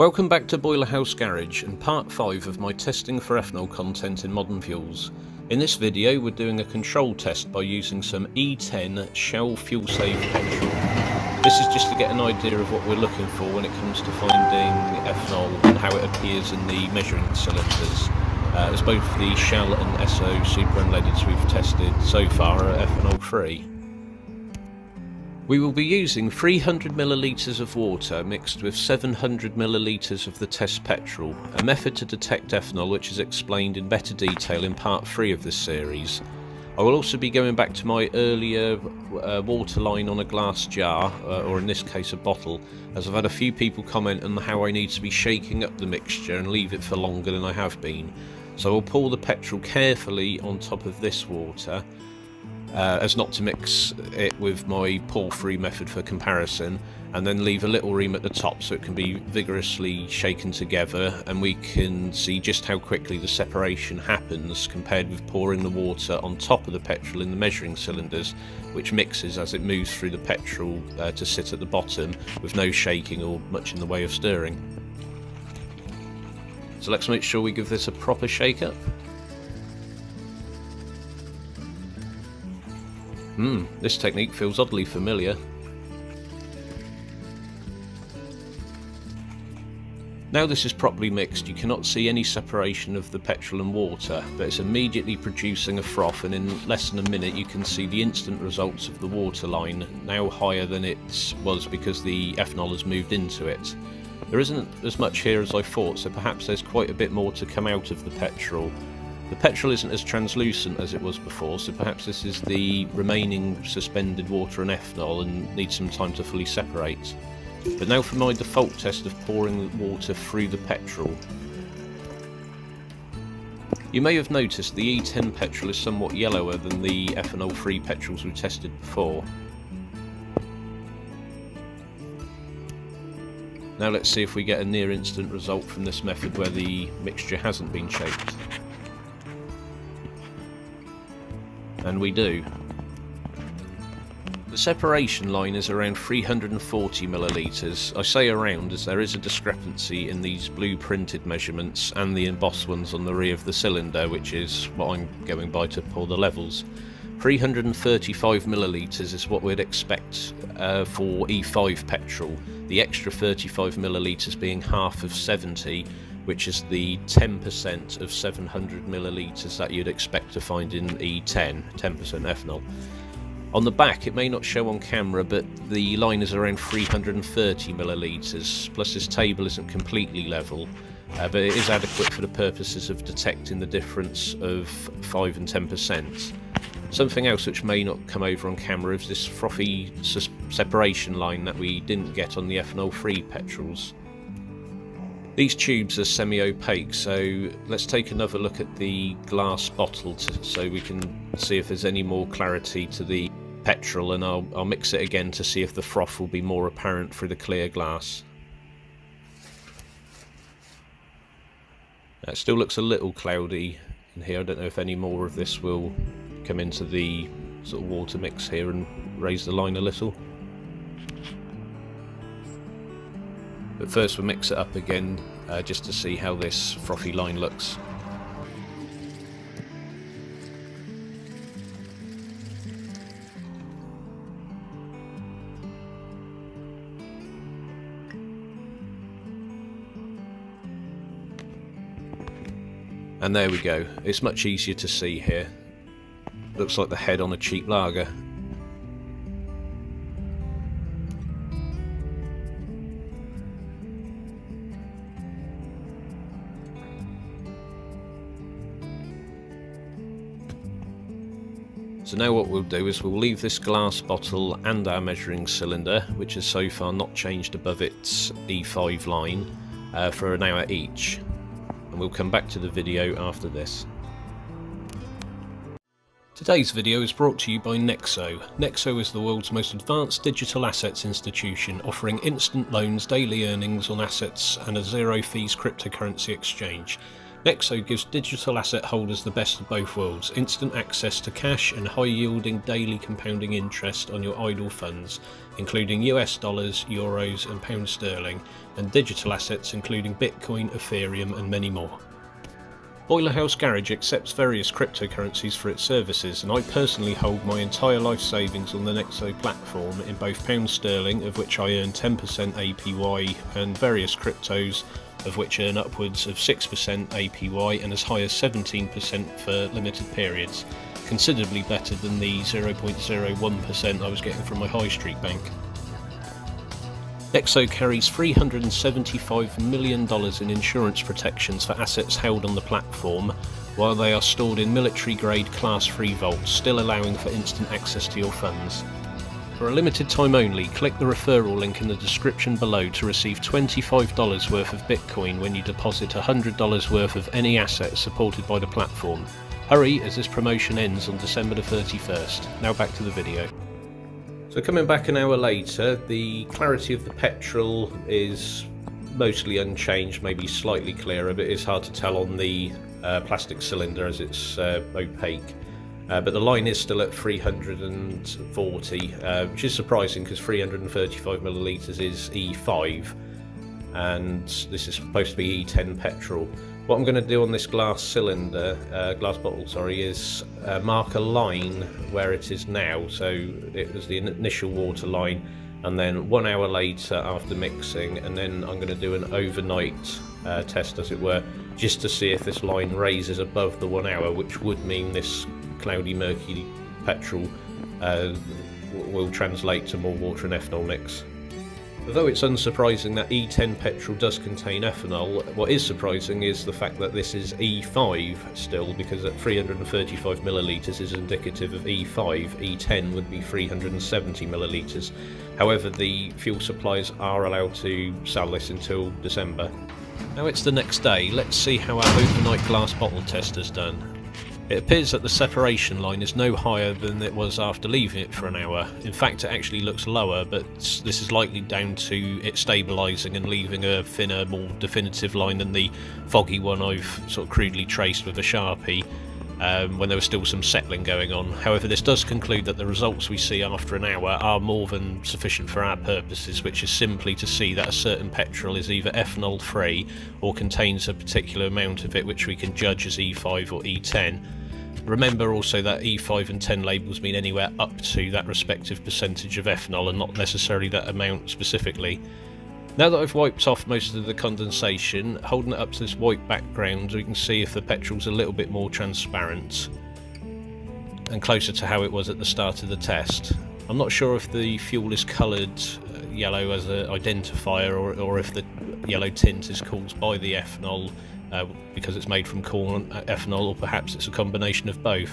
Welcome back to Boilerhouse Garage and part 5 of my testing for ethanol content in modern fuels. In this video we're doing a control test by using some E10 Shell FuelSave petrol. This is just to get an idea of what we're looking for when it comes to finding ethanol and how it appears in the measuring cylinders. Uh, as both the Shell and Esso super unleadeds we've tested so far are ethanol free. We will be using 300 millilitres of water mixed with 700 millilitres of the test petrol, a method to detect ethanol which is explained in better detail in part 3 of this series. I will also be going back to my earlier uh, water line on a glass jar, uh, or in this case a bottle, as I've had a few people comment on how I need to be shaking up the mixture and leave it for longer than I have been. So I'll pour the petrol carefully on top of this water, uh, as not to mix it with my pour-through method for comparison and then leave a little ream at the top so it can be vigorously shaken together and we can see just how quickly the separation happens compared with pouring the water on top of the petrol in the measuring cylinders which mixes as it moves through the petrol uh, to sit at the bottom with no shaking or much in the way of stirring. So let's make sure we give this a proper shake up. Hmm, this technique feels oddly familiar. Now this is properly mixed, you cannot see any separation of the petrol and water, but it's immediately producing a froth and in less than a minute you can see the instant results of the water line, now higher than it was because the ethanol has moved into it. There isn't as much here as I thought, so perhaps there's quite a bit more to come out of the petrol. The petrol isn't as translucent as it was before, so perhaps this is the remaining suspended water and ethanol and needs some time to fully separate. But now for my default test of pouring the water through the petrol. You may have noticed the E10 petrol is somewhat yellower than the ethanol-free petrols we tested before. Now let's see if we get a near instant result from this method where the mixture hasn't been shaped. And we do. The separation line is around 340 millilitres. I say around as there is a discrepancy in these blue printed measurements and the embossed ones on the rear of the cylinder, which is what I'm going by to pull the levels. 335 millilitres is what we'd expect uh, for E5 petrol, the extra 35 millilitres being half of 70 which is the 10% of 700 millilitres that you'd expect to find in E10, 10% ethanol. On the back, it may not show on camera, but the line is around 330 millilitres, plus this table isn't completely level, uh, but it is adequate for the purposes of detecting the difference of 5 and 10%. Something else which may not come over on camera is this frothy separation line that we didn't get on the ethanol-free petrols. These tubes are semi-opaque, so let's take another look at the glass bottle to, so we can see if there's any more clarity to the petrol and I'll, I'll mix it again to see if the froth will be more apparent through the clear glass. It still looks a little cloudy in here, I don't know if any more of this will come into the sort of water mix here and raise the line a little. But first we'll mix it up again uh, just to see how this frothy line looks. And there we go, it's much easier to see here. Looks like the head on a cheap lager. So now what we'll do is we'll leave this glass bottle and our measuring cylinder, which has so far not changed above its E5 line, uh, for an hour each. And we'll come back to the video after this. Today's video is brought to you by Nexo. Nexo is the world's most advanced digital assets institution, offering instant loans, daily earnings on assets and a zero fees cryptocurrency exchange. Nexo gives digital asset holders the best of both worlds, instant access to cash and high yielding daily compounding interest on your idle funds, including US dollars, euros and pound sterling, and digital assets including Bitcoin, Ethereum and many more. Boilerhouse Garage accepts various cryptocurrencies for its services, and I personally hold my entire life savings on the Nexo platform in both pound sterling, of which I earn 10% APY, and various cryptos, of which earn upwards of 6% APY and as high as 17% for limited periods, considerably better than the 0.01% I was getting from my high street bank. Nexo carries $375 million in insurance protections for assets held on the platform, while they are stored in military grade Class 3 vaults, still allowing for instant access to your funds. For a limited time only, click the referral link in the description below to receive $25 worth of Bitcoin when you deposit $100 worth of any asset supported by the platform. Hurry as this promotion ends on December the 31st. Now back to the video. So coming back an hour later, the clarity of the petrol is mostly unchanged, maybe slightly clearer, but it's hard to tell on the uh, plastic cylinder as it's uh, opaque. Uh, but the line is still at 340, uh, which is surprising because 335 millilitres is E5 and this is supposed to be E10 petrol. What I'm going to do on this glass cylinder, uh, glass bottle, sorry, is uh, mark a line where it is now. So it was the initial water line, and then one hour later after mixing, and then I'm going to do an overnight uh, test, as it were, just to see if this line raises above the one hour, which would mean this cloudy, murky petrol uh, will translate to more water and ethanol mix. Although it's unsurprising that E10 petrol does contain ethanol, what is surprising is the fact that this is E5 still, because at 335 millilitres is indicative of E5, E10 would be 370 millilitres. However, the fuel suppliers are allowed to sell this until December. Now it's the next day, let's see how our overnight glass bottle test has done. It appears that the separation line is no higher than it was after leaving it for an hour. In fact, it actually looks lower, but this is likely down to it stabilising and leaving a thinner, more definitive line than the foggy one I've sort of crudely traced with a Sharpie. Um, when there was still some settling going on. However, this does conclude that the results we see after an hour are more than sufficient for our purposes, which is simply to see that a certain petrol is either ethanol free or contains a particular amount of it which we can judge as E5 or E10. Remember also that E5 and 10 labels mean anywhere up to that respective percentage of ethanol and not necessarily that amount specifically. Now that I've wiped off most of the condensation, holding it up to this white background we can see if the petrol's a little bit more transparent and closer to how it was at the start of the test. I'm not sure if the fuel is coloured uh, yellow as an identifier or, or if the yellow tint is caused by the ethanol uh, because it's made from corn uh, ethanol, or perhaps it's a combination of both.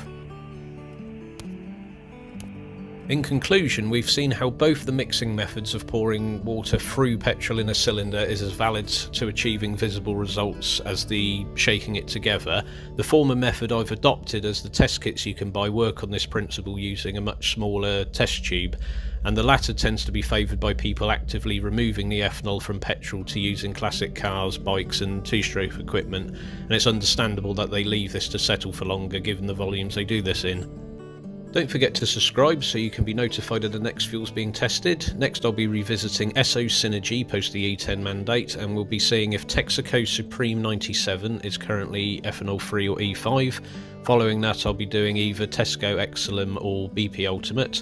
In conclusion, we've seen how both the mixing methods of pouring water through petrol in a cylinder is as valid to achieving visible results as the shaking it together. The former method I've adopted as the test kits you can buy work on this principle using a much smaller test tube, and the latter tends to be favoured by people actively removing the ethanol from petrol to use in classic cars, bikes and two-stroke equipment, and it's understandable that they leave this to settle for longer given the volumes they do this in. Don't forget to subscribe so you can be notified of the next fuels being tested. Next I'll be revisiting Esso Synergy post the E10 mandate and we'll be seeing if Texaco Supreme 97 is currently ethanol free or E5. Following that I'll be doing either Tesco Excellium or BP Ultimate.